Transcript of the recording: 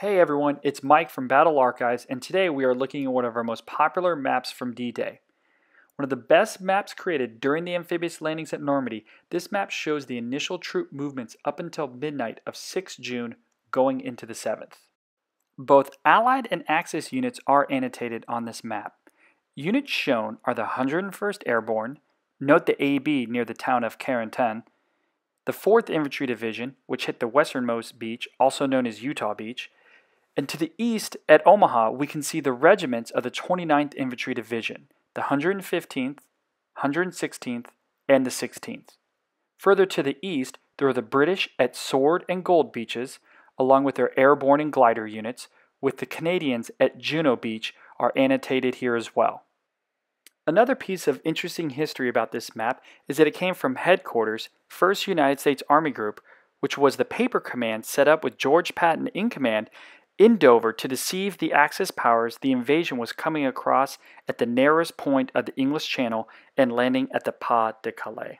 Hey everyone, it's Mike from Battle Archives, and today we are looking at one of our most popular maps from D-Day. One of the best maps created during the amphibious landings at Normandy, this map shows the initial troop movements up until midnight of 6 June going into the 7th. Both Allied and Axis units are annotated on this map. Units shown are the 101st Airborne, note the AB near the town of Carentan, the 4th Infantry Division, which hit the westernmost beach, also known as Utah Beach, and to the east at Omaha, we can see the regiments of the 29th Infantry Division, the 115th, 116th, and the 16th. Further to the east, there are the British at Sword and Gold beaches, along with their airborne and glider units, with the Canadians at Juno Beach are annotated here as well. Another piece of interesting history about this map is that it came from headquarters, 1st United States Army Group, which was the paper command set up with George Patton in command in Dover, to deceive the Axis powers, the invasion was coming across at the narrowest point of the English Channel and landing at the Pas de Calais.